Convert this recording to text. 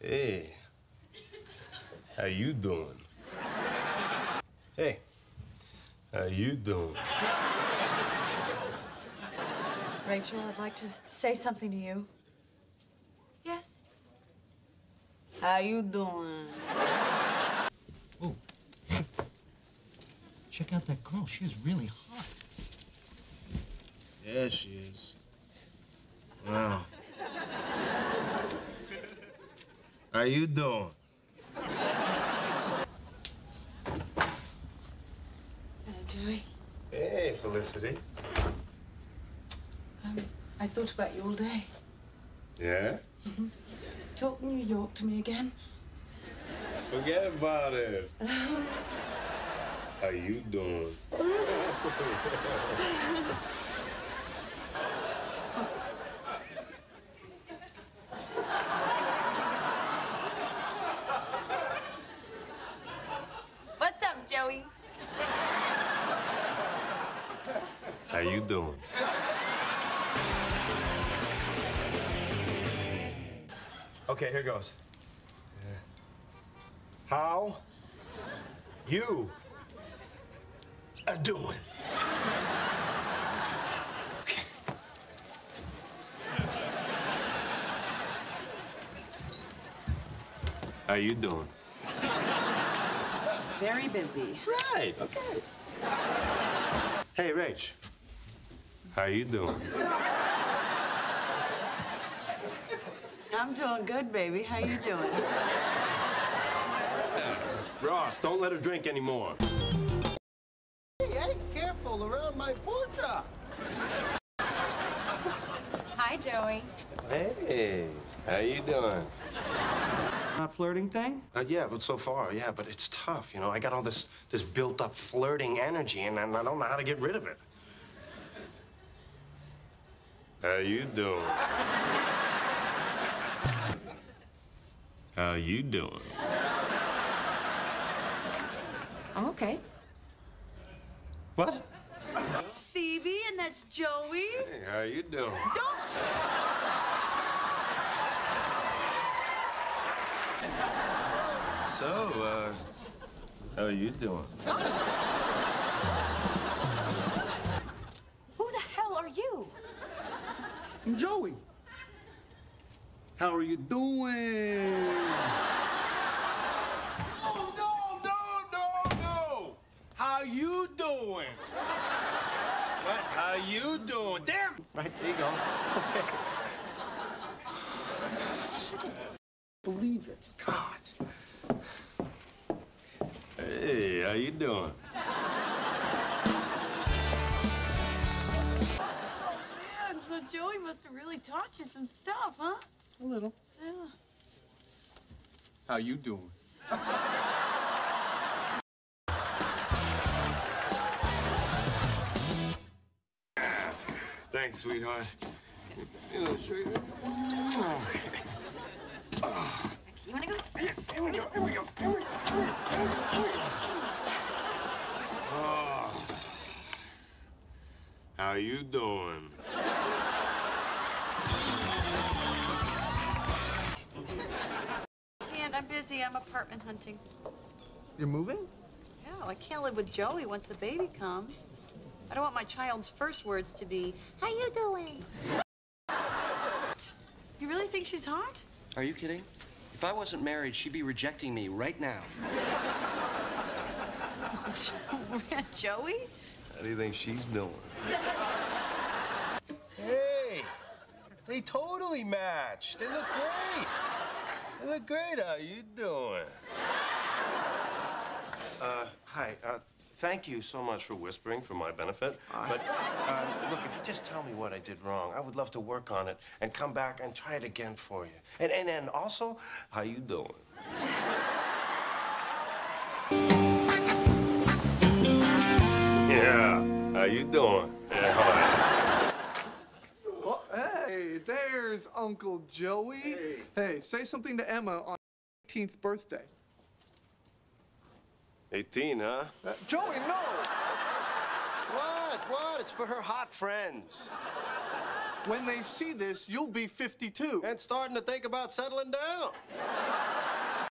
Hey. How you doing? Hey. How you doing? Rachel, I'd like to say something to you. Yes? How you doing? Oh, check out that girl. She is really hot. Yeah, she is. Wow. How you doing? Hello, Joey. Hey, Felicity. Um, I thought about you all day. Yeah? Mm-hmm. Talk New York to me again. Forget about it. Um. How you doing? How you doing? Okay, here goes. How you are doing? How you doing? Very busy. Right, okay. Hey, Rach. How you doing? I'm doing good, baby. How you doing? Ross, don't let her drink anymore. Hey, careful around my porta. Hi, Joey. Hey, how you doing? Not flirting thing? Uh, yeah, but so far, yeah, but it's tough, you know. I got all this this built up flirting energy, and I I don't know how to get rid of it. How you doing? How you doing? I'm okay. What? It's Phoebe, and that's Joey. Hey, how you doing? Don't! So, uh, how you doing? Who the hell are you? I'm Joey. How are you doing? Oh, no, no, no, no. How you doing? What? How you doing? Damn. Right, there you go. Believe it. God. Hey, how you doing? Joey must have really taught you some stuff, huh? A little. Yeah. How you doing? Thanks, sweetheart. You know, sure. You wanna go? Here we go, here we go, here we go. Oh. How you doing? I'm busy. I'm apartment hunting. You're moving? Yeah, I can't live with Joey once the baby comes. I don't want my child's first words to be, How you doing? You really think she's hot? Are you kidding? If I wasn't married, she'd be rejecting me right now. Joey? How do you think she's doing? Hey, they totally match. They look great. Great. How you doing? Uh, hi. Uh, thank you so much for whispering for my benefit. But uh, look, if you just tell me what I did wrong, I would love to work on it and come back and try it again for you. And and, and also, how you doing? Yeah. How you doing? Yeah, hi. Well, hey, there's Uncle Joey. Hey. say something to Emma on her 18th birthday. 18, huh? Uh, Joey, no! What? What? It's for her hot friends. When they see this, you'll be 52. And starting to think about settling down.